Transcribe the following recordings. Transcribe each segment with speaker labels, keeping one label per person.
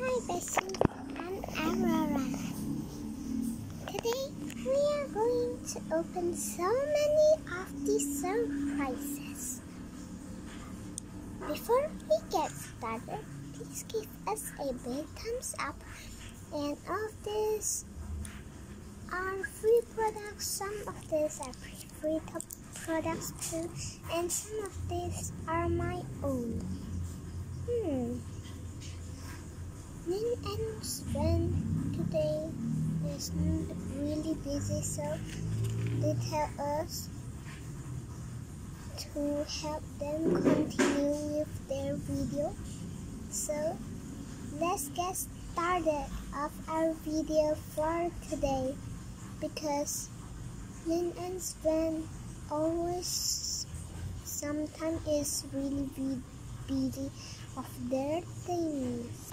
Speaker 1: Hi Bessie, I'm Aurora. Today we are going to open so many of these surprises. Before we get started, please give us a big thumbs up. And all of these are free products. Some of these are free products too, and some of these are my own. Hmm. Nin and Sven today is really busy, so they tell us to help them continue with their video. So let's get started of our video for today because Nin and Sven always sometimes is really busy of their things.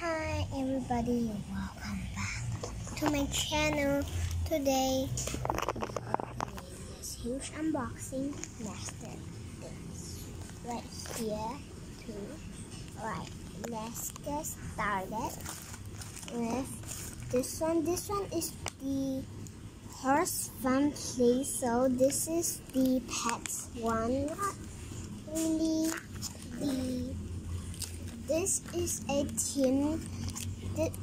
Speaker 1: Hi everybody, welcome back to my channel. Today we are doing this huge unboxing master things right here too. Alright, let's get started with this one. This one is the horse fun place. So this is the pets one. Not really the this is a tin,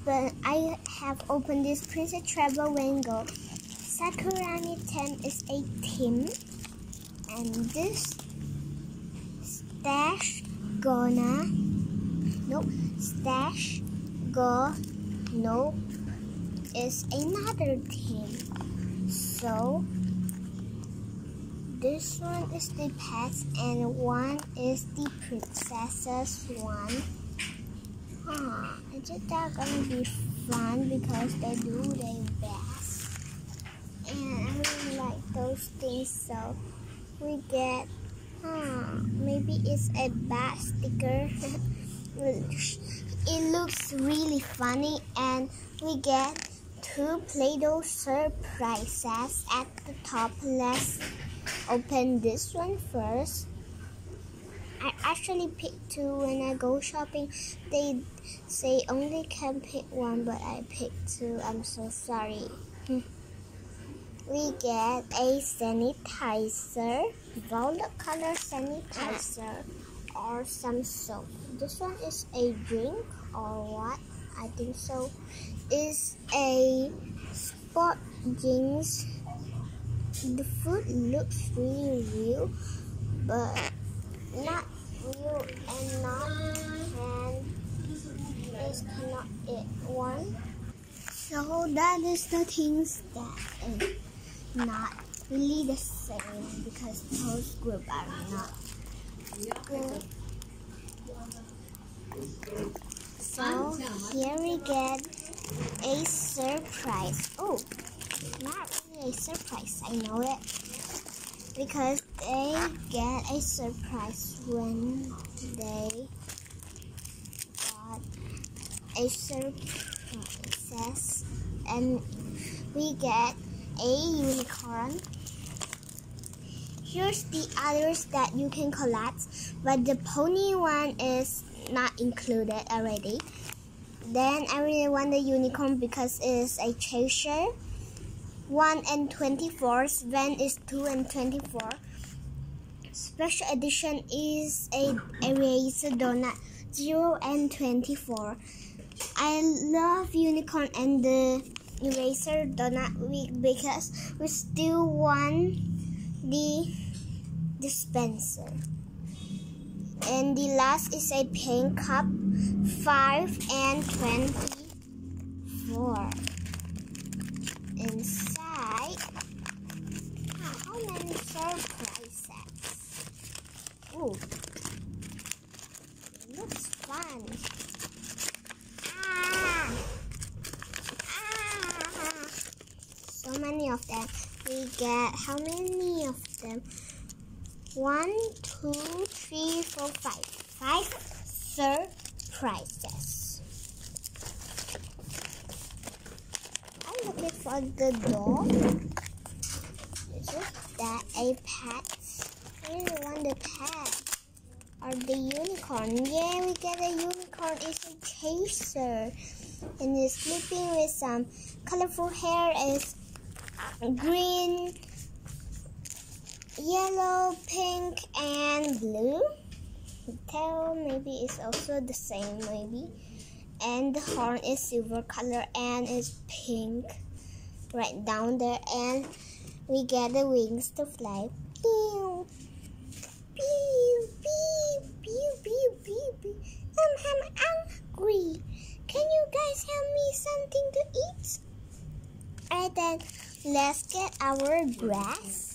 Speaker 1: but I have opened this Princess Travel Wango. Sakurani 10 is a tin, and this Stash Gonna, nope, Stash Go, nope, is another tin. So, this one is the pets and one is the princesses one. Huh, is it that gonna be fun because they do their best. And I really like those things so we get huh, maybe it's a bad sticker. it looks really funny and we get two Play-Doh surprises at the top. Let's open this one first. I actually picked two when I go shopping. They say only can pick one, but I picked two. I'm so sorry. we get a sanitizer, violet color sanitizer, or some soap. This one is a drink or what? I think so. Is a sport jeans the food looks really real, but not real and not can is cannot eat one. So that is the things that is not really the same because those group are not good. So here we get a surprise. Oh, a surprise. I know it. Because they get a surprise when they got a surprise and we get a unicorn. Here's the others that you can collect, but the pony one is not included already. Then I really want the unicorn because it's a treasure. 1 and 24. Sven is 2 and 24. Special edition is a eraser donut 0 and 24. I love unicorn and the eraser donut week because we still want the dispenser. And the last is a pink cup 5 and 24. Inside surprises. Ooh, looks fun. Ah! Ah! So many of them. We get how many of them? One, two, three, four, five. Five surprises. I'm looking for the door that a pet? I really want the pet or the unicorn. Yeah, we get a unicorn. It's a chaser. And it's sleeping with some colorful hair. Is green, yellow, pink, and blue. Tail maybe is also the same maybe. And the horn is silver color and is pink right down there. And we get the wings to fly. Pew, pew, pew, pew, pew, pew, pew. I'm, I'm hungry. Can you guys help me something to eat? Alright then, let's get our grass.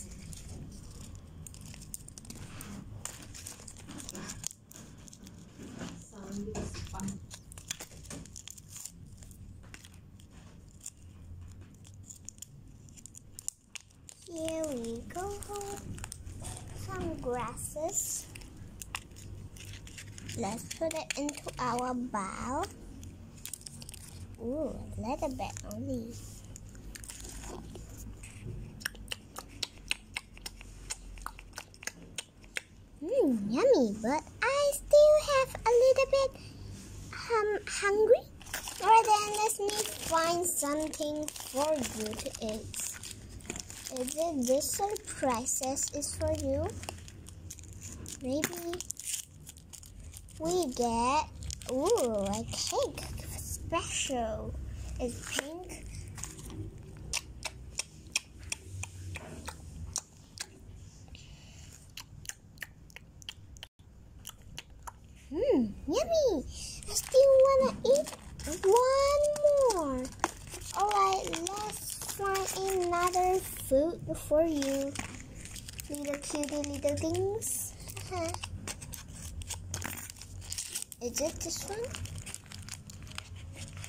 Speaker 1: Some grasses. Let's put it into our bowl. Ooh, a little bit only. Mmm, yummy, but I still have a little bit um, hungry. Alright then, let me find something for you to eat. It this surprises is for you? Maybe we get ooh a cake special. It's pink. Mmm, yummy! I still wanna eat one more. Alright, let's find another food for you. Little cutie little things. Uh. Is it this one?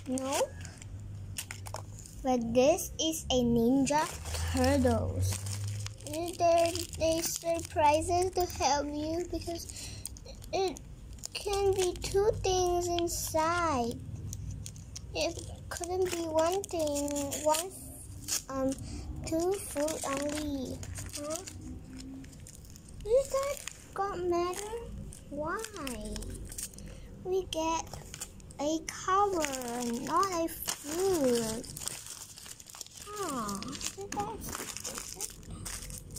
Speaker 1: No. But this is a Ninja Turtles. There they surprises to help you because it can be two things inside. It couldn't be one thing, one um two food only. Huh? Does that got matter? Why? We get a cover, not a food. Oh,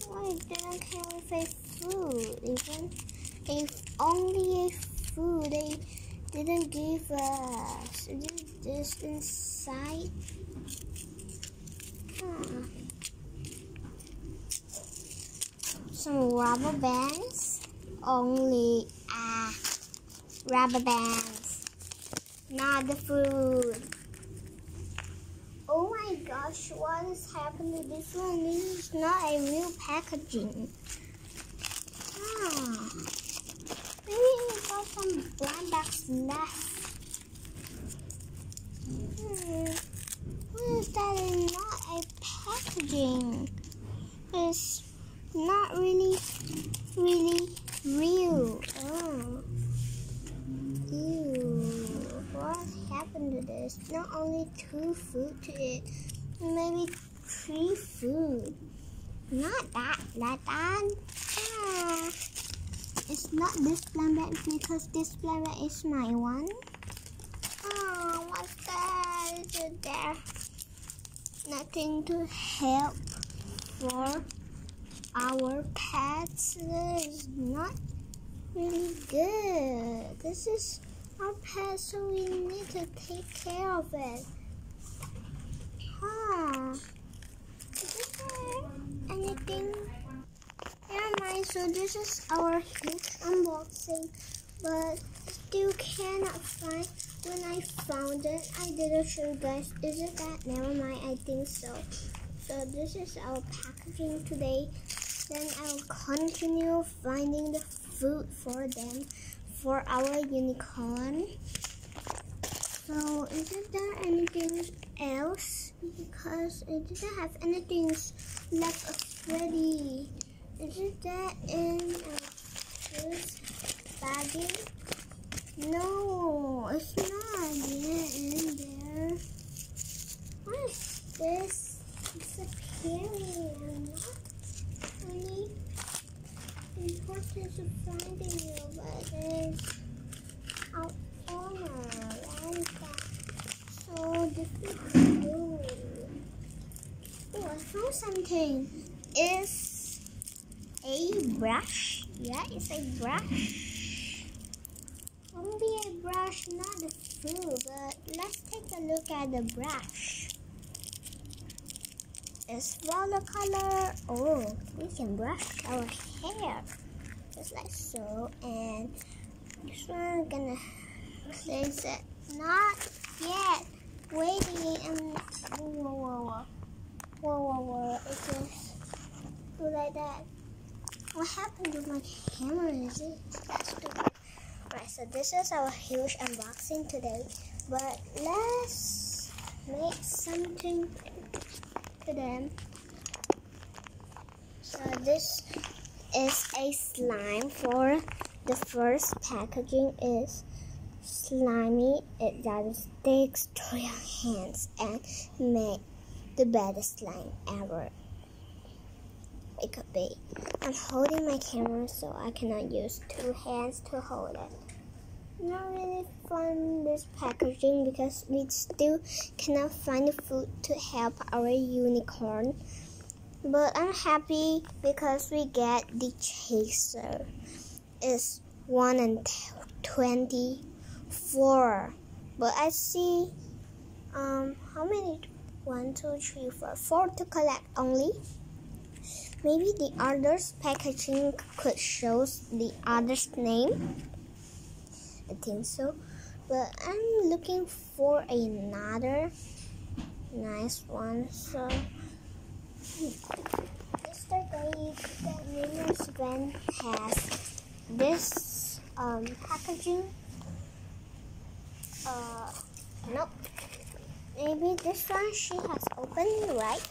Speaker 1: why didn't come with a food? Even if only a food they didn't give us. Is this inside? Huh. Some rubber bands. Only ah, rubber bands. Not the food. Oh my gosh, what is happening to this one? This is not a real packaging. Ah. Maybe we got some blind box left. Hmm. What is that is not a packaging? It's not really happened to this? Not only two food to it, maybe three food. Not that, not that. Ah. It's not this planet because this planet is my one. Oh, what's that? Is there? Nothing to help for our pets. This is not really good. This is our pet, so we need to take care of it. Huh? Is there anything? Never mind, so this is our huge unboxing, but still cannot find when I found it. I didn't show you guys. Is it that? Never mind, I think so. So this is our packaging today. Then I'll continue finding the food for them for our unicorn. So isn't there anything else? Because it didn't have anything left already. Isn't that in this bagging? No, it's not in there. What is this? Disappearing. darkness in front of you, but there's a corner and that's so difficult. Oh, I found something. It's a brush. Yeah, it's a brush. Only a brush, not a fruit, but let's take a look at the brush. It's watercolor. Oh, we can brush our hair just like so. And this one I'm gonna place it. Not yet. Waiting and whoa whoa whoa whoa whoa whoa. It just do like that. What happened to my camera? Is it stupid? Right. So this is our huge unboxing today. But let's make something to them. So this is a slime for the first packaging is slimy. It does sticks to your hands and make the best slime ever. It could be. I'm holding my camera so I cannot use two hands to hold it not really fun this packaging because we still cannot find food to help our unicorn. But I'm happy because we get the chaser. It's 1 and 24. But I see um how many? One, two, three, four. Four to collect only. Maybe the others packaging could show the other's name. I think so. But I'm looking for another nice one. So yesterday the Miller's van has this um, packaging. Uh, nope. Maybe this one she has opened, right?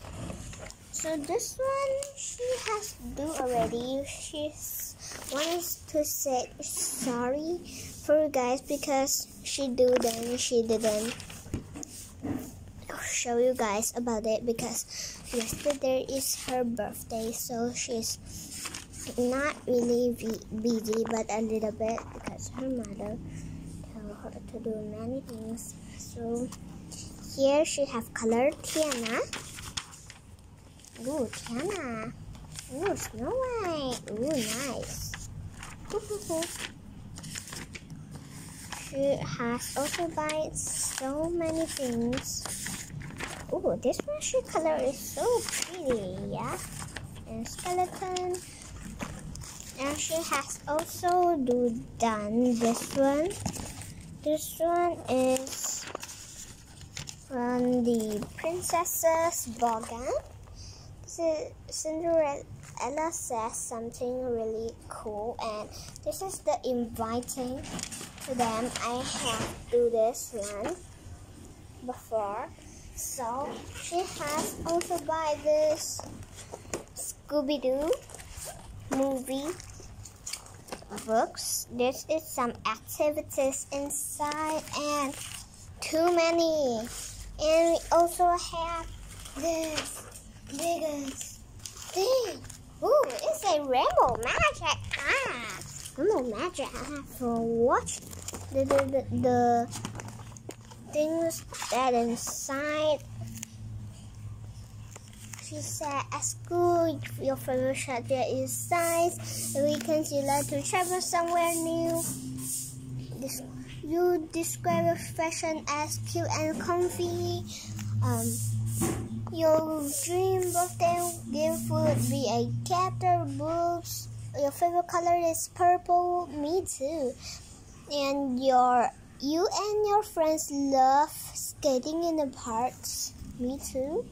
Speaker 1: So this one she has do already. She's wants to say sorry for you guys because she do then she didn't show you guys about it because yesterday is her birthday so she's not really busy but a little bit because her mother told her to do many things. So here she have colored Tiana. Ooh Tiana. Ooh Snow White. Ooh nice. She has also bought so many things. Oh, this brush color is so pretty, yeah. And skeleton. And she has also do done this one. This one is from the Princess's Bogan. This is Cinderella Ella says something really cool and this is the inviting to them. I have do this one before. So she has also buy this Scooby-Doo movie books. This is some activities inside and too many. And we also have this biggest thing. Ooh, it's a rainbow magic. Ah, rainbow magic. I have to watch the, the, the, the things that inside. She said, at school, your favorite subject is science. The weekends, you like to travel somewhere new. This, you describe your fashion as cute and comfy. Um, your dream birthday gift would be a cat or books. Your favorite color is purple. Me too. And your you and your friends love skating in the parks. Me too.